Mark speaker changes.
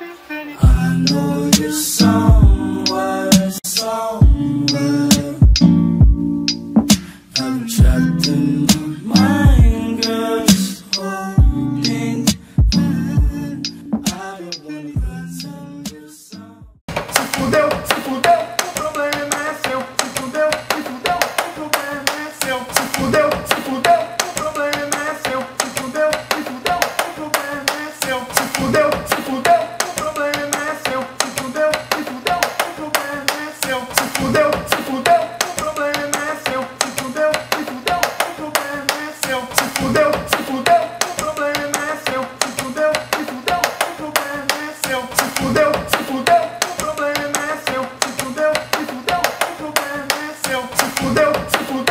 Speaker 1: Se fudeu, se fudeu, o problema é seu. Se fudeu, se fudeu, o problema é seu. Se fudeu. fudeu, se fudeu.